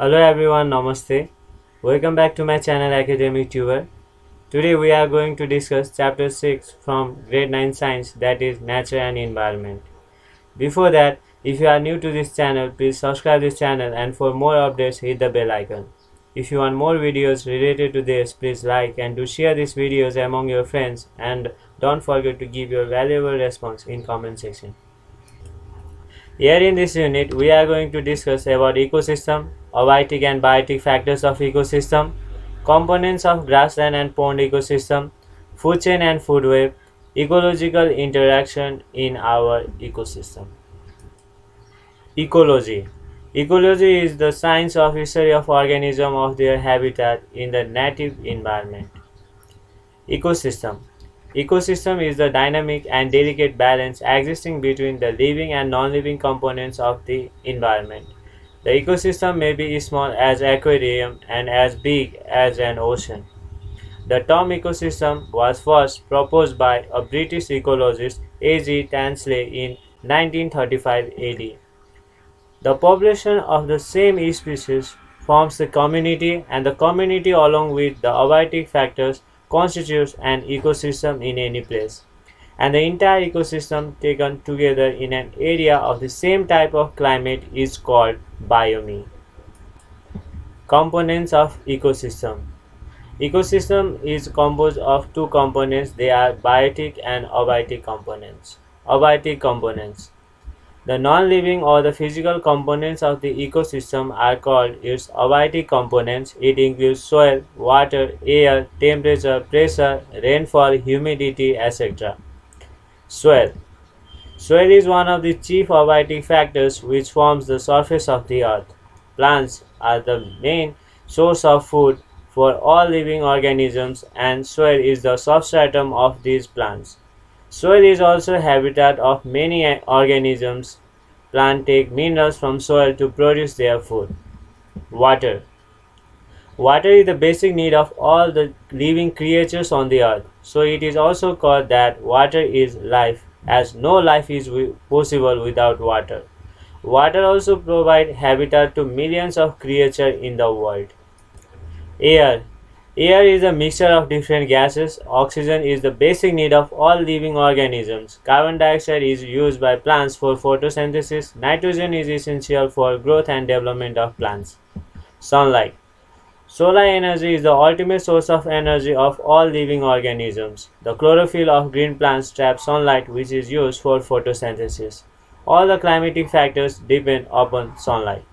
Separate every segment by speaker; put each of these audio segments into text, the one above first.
Speaker 1: Hello everyone, Namaste. Welcome back to my channel Academic Tuber. Today we are going to discuss chapter 6 from grade 9 science that is nature and environment. Before that, if you are new to this channel, please subscribe this channel and for more updates hit the bell icon. If you want more videos related to this, please like and do share these videos among your friends and don't forget to give your valuable response in comment section. Here in this unit, we are going to discuss about ecosystem, abiotic and biotic factors of ecosystem, components of grassland and pond ecosystem, food chain and food web, ecological interaction in our ecosystem. Ecology Ecology is the science of history of organisms of their habitat in the native environment. Ecosystem Ecosystem is the dynamic and delicate balance existing between the living and non-living components of the environment. The ecosystem may be as small as aquarium and as big as an ocean. The term ecosystem was first proposed by a British ecologist A.G. Tansley in 1935 AD. The population of the same species forms the community and the community along with the abiotic factors constitutes an ecosystem in any place and the entire ecosystem taken together in an area of the same type of climate is called biome. Components of ecosystem Ecosystem is composed of two components they are biotic and abiotic components. Abiotic components the non-living or the physical components of the ecosystem are called its abiotic components. It includes soil, water, air, temperature, pressure, rainfall, humidity, etc. Soil Soil is one of the chief abiotic factors which forms the surface of the earth. Plants are the main source of food for all living organisms and soil is the substratum of these plants. Soil is also habitat of many organisms. Plants take minerals from soil to produce their food. Water. Water is the basic need of all the living creatures on the earth. So it is also called that water is life as no life is possible without water. Water also provides habitat to millions of creatures in the world. Air Air is a mixture of different gases. Oxygen is the basic need of all living organisms. Carbon dioxide is used by plants for photosynthesis. Nitrogen is essential for growth and development of plants. Sunlight. Solar energy is the ultimate source of energy of all living organisms. The chlorophyll of green plants traps sunlight which is used for photosynthesis. All the climatic factors depend upon sunlight.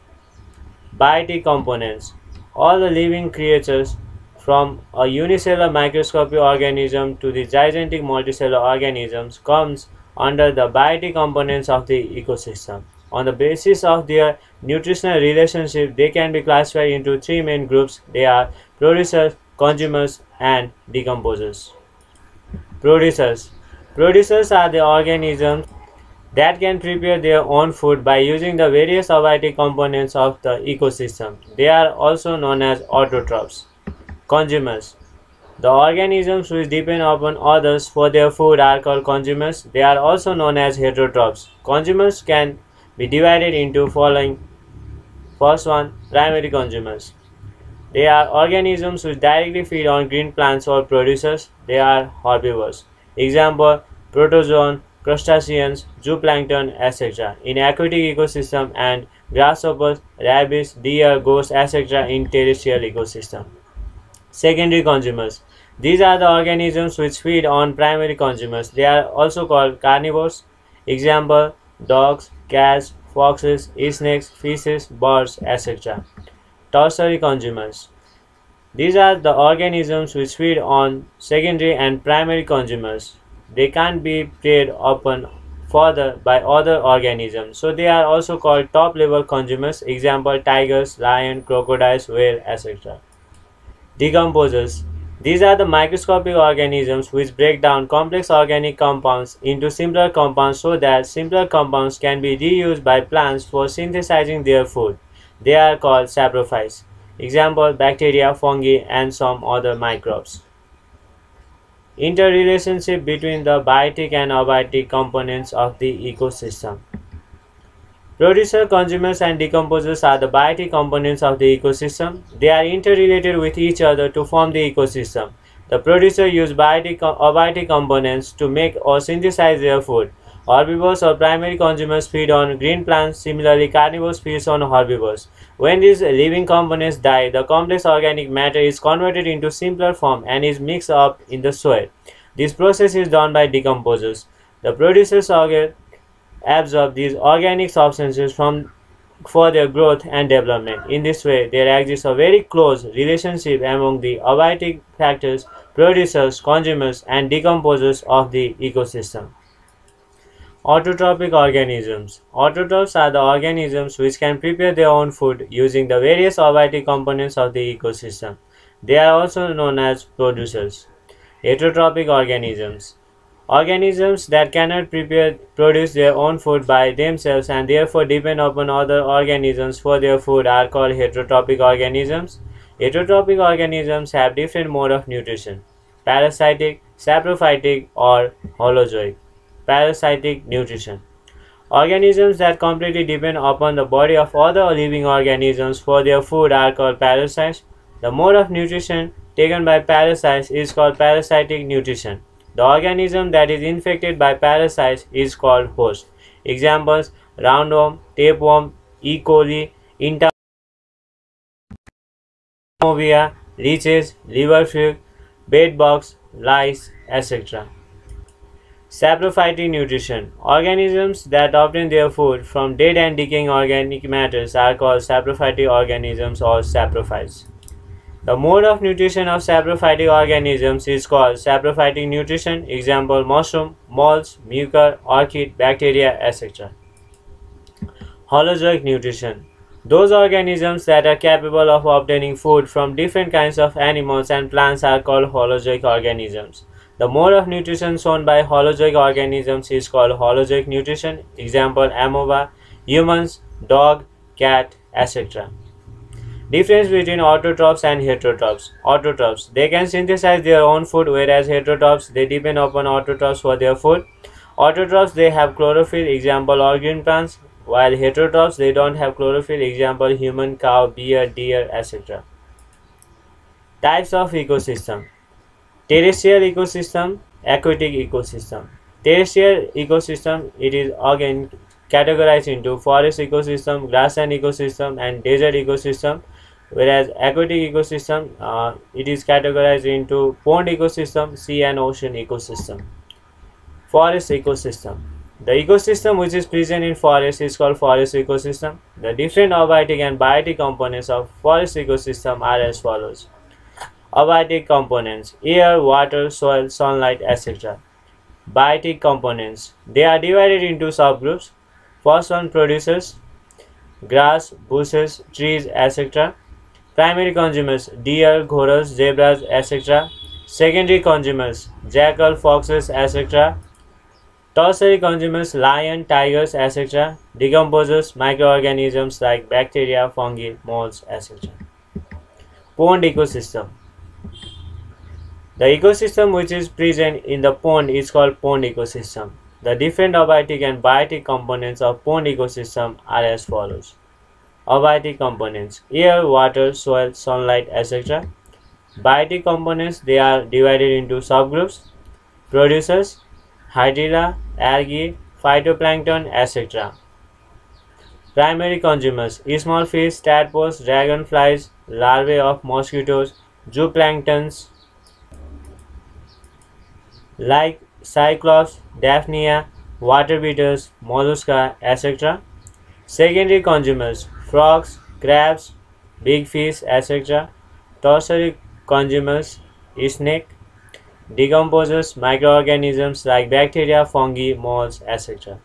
Speaker 1: Biotic components. All the living creatures from a unicellular microscopic organism to the gigantic multicellular organisms comes under the biotic components of the ecosystem. On the basis of their nutritional relationship, they can be classified into three main groups. They are producers, consumers, and decomposers. Producers Producers are the organisms that can prepare their own food by using the various abiotic components of the ecosystem. They are also known as autotrophs. Consumers. The organisms which depend upon others for their food are called consumers. They are also known as heterotrophs. Consumers can be divided into following. First one, primary consumers. They are organisms which directly feed on green plants or producers. They are herbivores. Example, protozoan, crustaceans, zooplankton, etc. in aquatic ecosystem and grasshoppers, rabbits, deer, ghosts, etc. in terrestrial ecosystem. Secondary consumers. These are the organisms which feed on primary consumers. They are also called carnivores. Example, dogs, cats, foxes, snakes, fishes, birds, etc. Tertiary consumers. These are the organisms which feed on secondary and primary consumers. They can't be preyed upon further by other organisms. So they are also called top level consumers. Example, tigers, lion, crocodiles, whale, etc. Decomposers. These are the microscopic organisms which break down complex organic compounds into simpler compounds so that simpler compounds can be reused by plants for synthesizing their food. They are called saprophytes. Example bacteria, fungi, and some other microbes. Interrelationship between the biotic and abiotic components of the ecosystem. Producer, consumers, and decomposers are the biotic components of the ecosystem. They are interrelated with each other to form the ecosystem. The producer use biotic, abiotic components to make or synthesize their food. Herbivores or primary consumers feed on green plants. Similarly, carnivores feed on herbivores. When these living components die, the complex organic matter is converted into simpler form and is mixed up in the soil. This process is done by decomposers. The producers absorb these organic substances from for their growth and development. In this way, there exists a very close relationship among the abiotic factors, producers, consumers, and decomposers of the ecosystem. Autotrophic organisms. Autotrophs are the organisms which can prepare their own food using the various abiotic components of the ecosystem. They are also known as producers. Heterotrophic organisms. Organisms that cannot prepare produce their own food by themselves and therefore depend upon other organisms for their food are called heterotrophic organisms. Heterotrophic organisms have different mode of nutrition: parasitic, saprophytic, or holozoic. Parasitic nutrition. Organisms that completely depend upon the body of other living organisms for their food are called parasites. The mode of nutrition taken by parasites is called parasitic nutrition. The organism that is infected by parasites is called host. Examples roundworm, tapeworm, E. coli, Entamoeba, leeches, liver fluke, bed bugs, lice, etc. Saprophytic nutrition. Organisms that obtain their food from dead and decaying organic matters are called saprophytic organisms or saprophytes. The mode of nutrition of saprophytic organisms is called saprophytic nutrition, example mushroom, molds, mucor, orchid, bacteria, etc. Holozoic nutrition. Those organisms that are capable of obtaining food from different kinds of animals and plants are called holozoic organisms. The mode of nutrition shown by holozoic organisms is called holozoic nutrition, example amoeba, humans, dog, cat, etc. Difference between autotrophs and heterotrophs. Autotrophs. They can synthesize their own food whereas heterotrophs they depend upon autotrophs for their food. Autotrophs they have chlorophyll example organ plants while heterotrophs they don't have chlorophyll example human, cow, bear, deer etc. Types of ecosystem. Terrestrial ecosystem, aquatic ecosystem. Terrestrial ecosystem it is again categorized into forest ecosystem, grassland ecosystem and desert ecosystem whereas aquatic ecosystem uh, it is categorized into pond ecosystem sea and ocean ecosystem. Forest ecosystem. The ecosystem which is present in forest is called forest ecosystem. The different abiotic and biotic components of forest ecosystem are as follows. Abiotic components air water soil sunlight etc biotic components they are divided into subgroups. First one producers grass bushes trees etc Primary consumers deer, ghores, zebras, etc. Secondary consumers jackal, foxes, etc. Tertiary consumers lion, tigers, etc. Decomposers microorganisms like bacteria, fungi, molds, etc. Pond ecosystem. The ecosystem which is present in the pond is called pond ecosystem. The different abiotic and biotic components of pond ecosystem are as follows abiotic components air water soil sunlight etc biotic components they are divided into subgroups. Producers hydrilla algae phytoplankton etc primary consumers small fish tadpoles dragonflies larvae of mosquitoes zooplanktons. Like cyclops daphnia water beetles mollusca etc secondary consumers frogs, crabs, big fish, etc. Tertiary consumers, snake, decomposers, microorganisms like bacteria, fungi, molds, etc.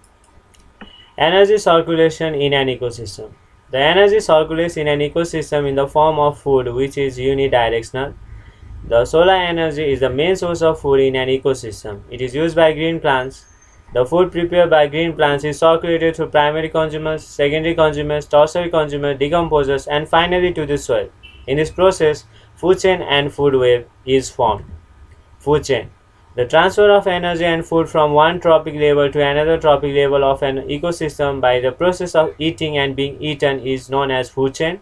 Speaker 1: Energy circulation in an ecosystem. The energy circulates in an ecosystem in the form of food which is unidirectional. The solar energy is the main source of food in an ecosystem. It is used by green plants the food prepared by green plants is circulated through primary consumers, secondary consumers, tertiary consumers, decomposers, and finally to the soil. In this process, food chain and food web is formed. Food chain. The transfer of energy and food from one trophic level to another trophic level of an ecosystem by the process of eating and being eaten is known as food chain.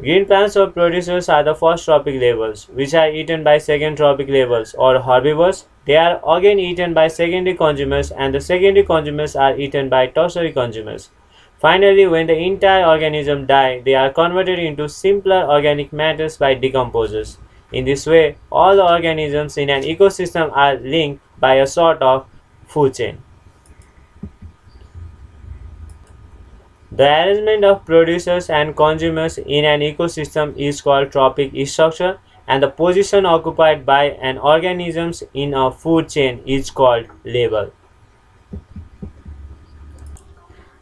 Speaker 1: Green plants or producers are the first trophic levels, which are eaten by second trophic levels or herbivores. They are again eaten by secondary consumers and the secondary consumers are eaten by tertiary consumers. Finally, when the entire organism die, they are converted into simpler organic matters by decomposers. In this way, all the organisms in an ecosystem are linked by a sort of food chain. The arrangement of producers and consumers in an ecosystem is called trophic structure and the position occupied by an organism in a food chain is called label.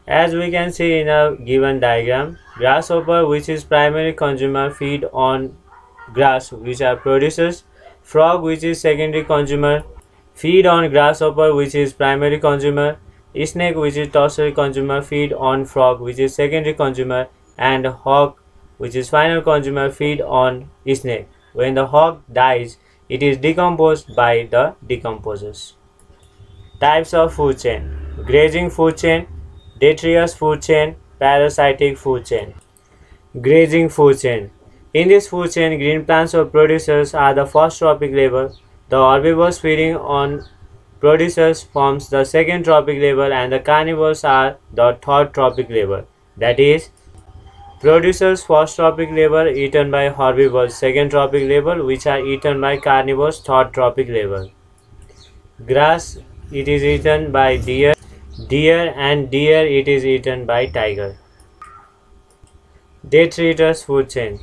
Speaker 1: As we can see in a given diagram, grasshopper which is primary consumer feed on grass which are producers, frog which is secondary consumer feed on grasshopper which is primary consumer, snake which is tertiary consumer feed on frog which is secondary consumer and hawk which is final consumer feed on snake. When the hawk dies, it is decomposed by the decomposers. Types of food chain Grazing food chain, detritus food chain, parasitic food chain. Grazing food chain In this food chain, green plants or producers are the first trophic level. The herbivores feeding on producers forms the second trophic level and the carnivores are the third trophic level. That is, producers first trophic level eaten by herbivores second trophic level which are eaten by carnivores third trophic level. Grass it is eaten by deer, deer and deer it is eaten by tiger. Detritus food chain.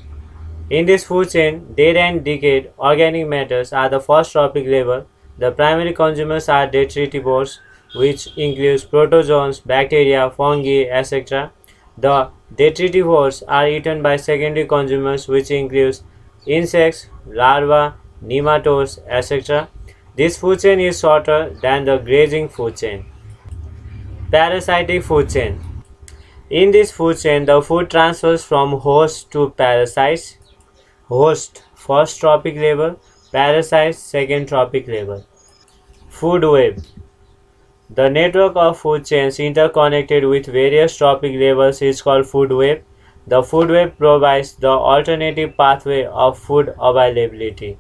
Speaker 1: In this food chain, dead and decayed organic matters are the first trophic level the primary consumers are detritivores, which includes protozoans, bacteria, fungi, etc. The detritivores are eaten by secondary consumers, which includes insects, larvae, nematodes, etc. This food chain is shorter than the grazing food chain. Parasitic food chain. In this food chain, the food transfers from host to parasites. Host, first trophic level, Parasites second trophic level. Food web. The network of food chains interconnected with various trophic levels is called food web. The food web provides the alternative pathway of food availability.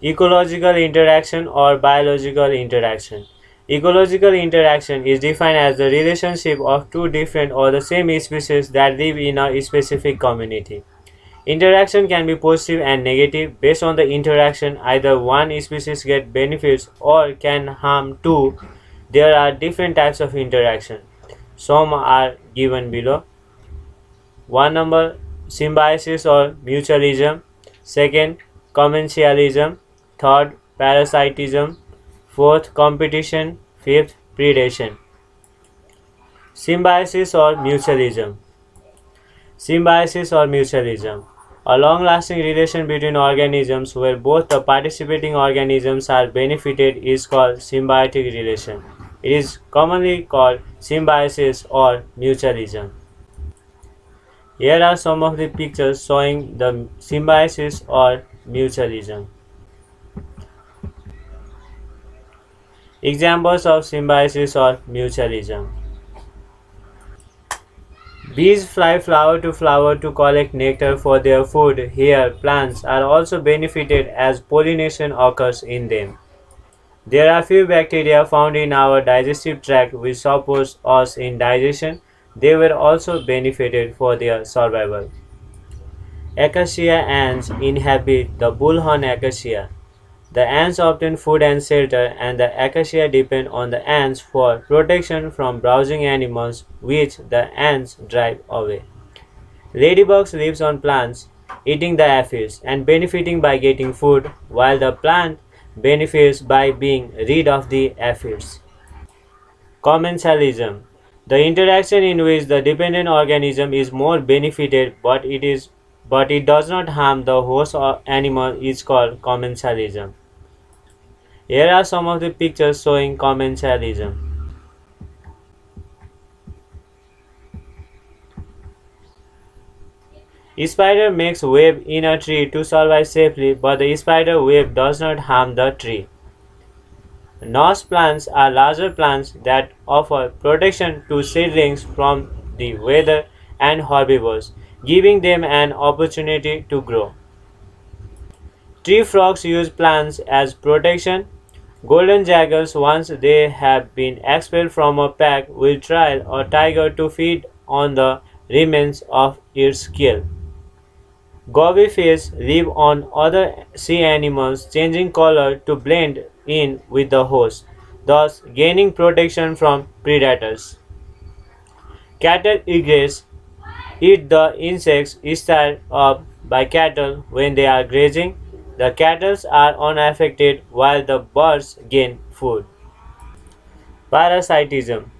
Speaker 1: Ecological interaction or biological interaction. Ecological interaction is defined as the relationship of two different or the same species that live in a specific community. Interaction can be positive and negative. Based on the interaction, either one species get benefits or can harm two. There are different types of interaction. Some are given below. One number symbiosis or mutualism. Second, commensalism. Third, parasitism. Fourth, competition. Fifth, predation. Symbiosis or mutualism. Symbiosis or mutualism a long-lasting relation between organisms where both the participating organisms are benefited is called symbiotic relation. It is commonly called symbiosis or mutualism. Here are some of the pictures showing the symbiosis or mutualism. Examples of symbiosis or mutualism. Bees fly flower to flower to collect nectar for their food. Here, plants are also benefited as pollination occurs in them. There are few bacteria found in our digestive tract which support us in digestion. They were also benefited for their survival. Acacia ants inhabit the bullhorn acacia. The ants obtain food and shelter and the acacia depend on the ants for protection from browsing animals which the ants drive away. Ladybugs lives on plants, eating the aphids and benefiting by getting food while the plant benefits by being rid of the aphids. Commensalism The interaction in which the dependent organism is more benefited but it is but it does not harm the host animal is called commensalism. Here are some of the pictures showing commensalism. Spider makes web in a tree to survive safely, but the spider web does not harm the tree. Nurse plants are larger plants that offer protection to seedlings from the weather and herbivores, giving them an opportunity to grow. Tree frogs use plants as protection. Golden jackals, once they have been expelled from a pack, will trail a tiger to feed on the remains of its kill. Goby fish live on other sea animals, changing color to blend in with the host, thus gaining protection from predators. Cattle egrets eat the insects stirred up by cattle when they are grazing. The cattle are unaffected while the birds gain food. Parasitism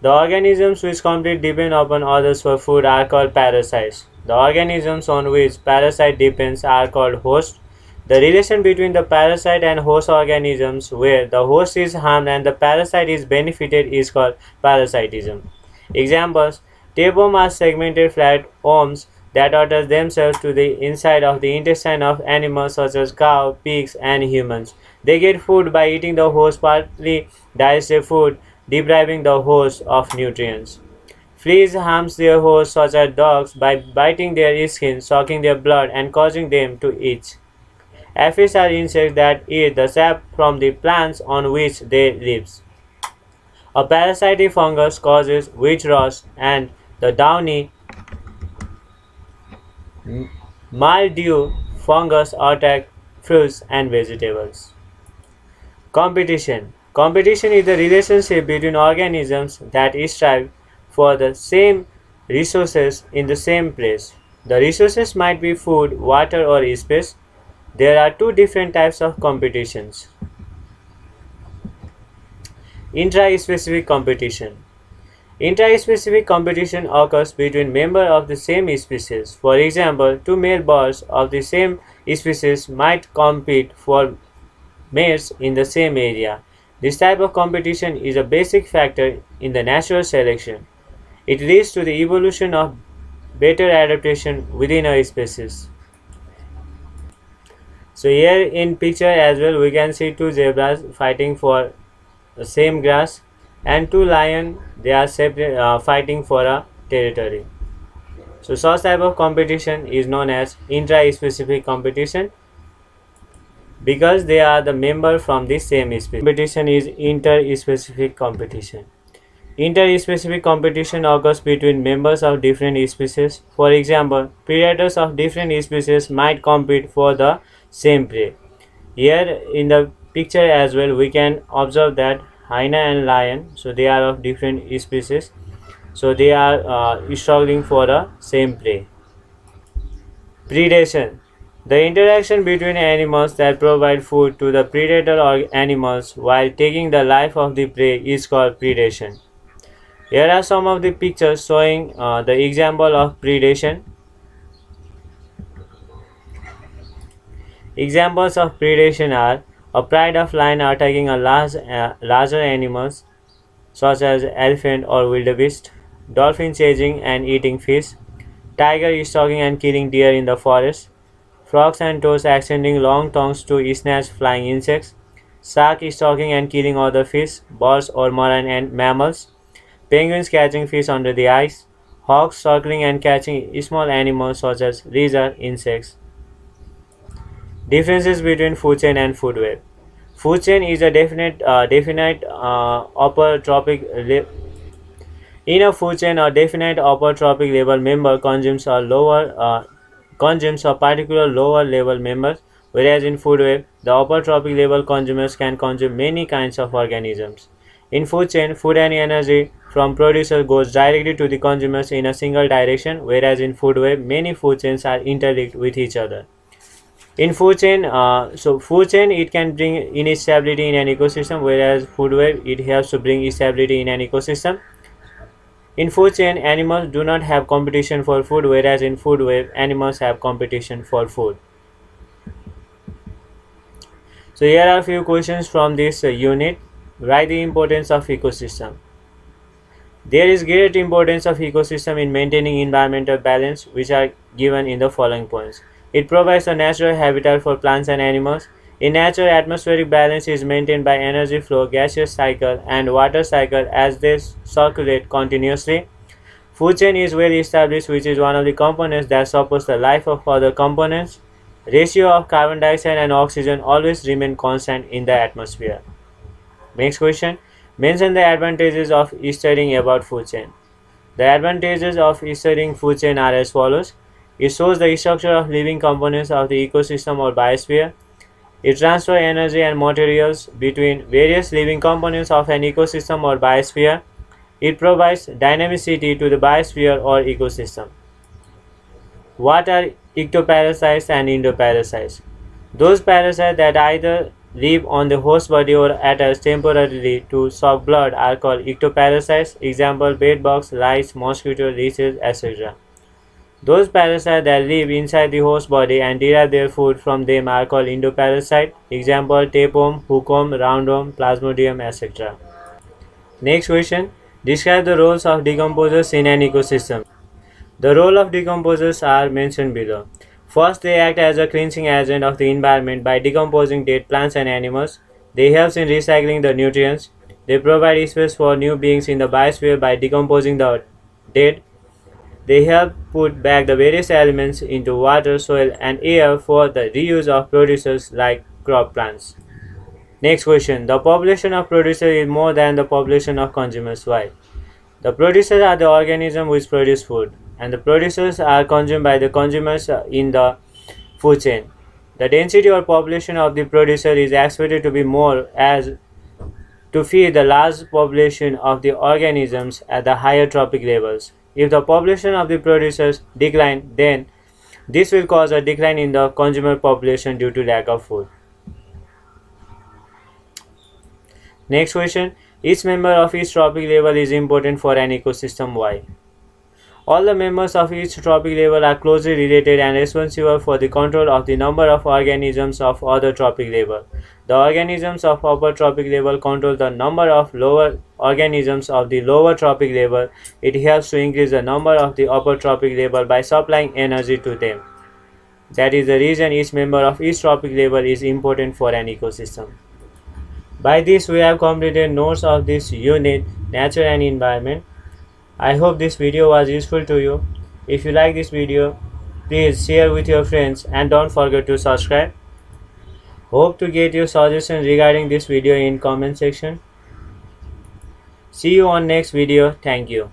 Speaker 1: The organisms which completely depend upon others for food are called parasites. The organisms on which parasite depends are called hosts. The relation between the parasite and host organisms where the host is harmed and the parasite is benefited is called parasitism. Examples Tapeworms are segmented flat worms that attach themselves to the inside of the intestine of animals such as cow, pigs, and humans. They get food by eating the host partly digested food, depriving the host of nutrients. Fleas harms their host such as dogs by biting their skin, sucking their blood, and causing them to itch. Aphids are insects that eat the sap from the plants on which they live. A parasitic fungus causes wheat rust and the downy mildew fungus attack fruits and vegetables. Competition Competition is the relationship between organisms that strive for the same resources in the same place. The resources might be food, water, or space. There are two different types of competitions. Intra-specific competition. Intra-specific competition occurs between members of the same species. For example, two male birds of the same species might compete for mates in the same area. This type of competition is a basic factor in the natural selection. It leads to the evolution of better adaptation within a species. So here in picture as well we can see two zebras fighting for the same grass and two lion they are separate, uh, fighting for a territory. So such type of competition is known as intra-specific competition because they are the member from the same species. Competition is inter-specific competition. Inter-specific competition occurs between members of different species. For example, predators of different species might compete for the same prey. Here in the picture as well, we can observe that hyena and lion, so they are of different species. So they are uh, struggling for the same prey. Predation the interaction between animals that provide food to the predator or animals while taking the life of the prey is called predation. Here are some of the pictures showing uh, the example of predation. Examples of predation are a pride of lion attacking a large, uh, larger animals such as elephant or wildebeest, dolphin chasing and eating fish, tiger is stalking and killing deer in the forest, frogs and toads extending long tongues to snatch flying insects, shark is stalking and killing other fish, birds or marine and mammals, penguins catching fish under the ice, hawks circling and catching small animals such as lizard insects. Differences between food chain and food web. Food chain is a definite, uh, definite uh, upper trophic in a food chain, a definite upper trophic level member consumes a lower uh, consumes a particular lower level member, whereas in food web, the upper trophic level consumers can consume many kinds of organisms. In food chain, food and energy from producer goes directly to the consumers in a single direction, whereas in food web, many food chains are interlinked with each other. In food chain, uh, so food chain it can bring instability in an ecosystem, whereas food web it helps to bring stability in an ecosystem. In food chain, animals do not have competition for food, whereas in food web, animals have competition for food. So here are a few questions from this uh, unit. Write the importance of ecosystem. There is great importance of ecosystem in maintaining environmental balance which are given in the following points. It provides a natural habitat for plants and animals. In nature, atmospheric balance is maintained by energy flow, gaseous cycle, and water cycle as they circulate continuously. Food chain is well established, which is one of the components that supports the life of other components. Ratio of carbon dioxide and oxygen always remain constant in the atmosphere. Next question. Mention the advantages of studying about food chain. The advantages of studying food chain are as follows. It shows the structure of living components of the ecosystem or biosphere. It transfers energy and materials between various living components of an ecosystem or biosphere. It provides dynamicity to the biosphere or ecosystem. What are ectoparasites and endoparasites? Those parasites that either live on the host body or attach temporarily to suck blood are called ectoparasites. Example bedbugs, lice, mosquito, leeches, etc. Those parasites that live inside the host body and derive their food from them are called endoparasites. Example tapeworm, hookworm, roundworm, plasmodium, etc. Next question. Describe the roles of decomposers in an ecosystem. The role of decomposers are mentioned below. First, they act as a cleansing agent of the environment by decomposing dead plants and animals. They help in recycling the nutrients. They provide space for new beings in the biosphere by decomposing the dead. They help put back the various elements into water, soil, and air for the reuse of producers like crop plants. Next question. The population of producers is more than the population of consumers. Why? The producers are the organisms which produce food and the producers are consumed by the consumers in the food chain. The density or population of the producer is expected to be more as to feed the large population of the organisms at the higher trophic levels. If the population of the producers decline, then this will cause a decline in the consumer population due to lack of food. Next question. Each member of each trophic level is important for an ecosystem. Why? All the members of each trophic level are closely related and responsible for the control of the number of organisms of other trophic level. The organisms of upper trophic level control the number of lower organisms of the lower trophic level. It helps to increase the number of the upper trophic level by supplying energy to them. That is the reason each member of each trophic level is important for an ecosystem. By this we have completed notes of this unit, nature and environment. I hope this video was useful to you. If you like this video, please share with your friends and don't forget to subscribe. Hope to get your suggestions regarding this video in comment section. See you on next video. Thank you.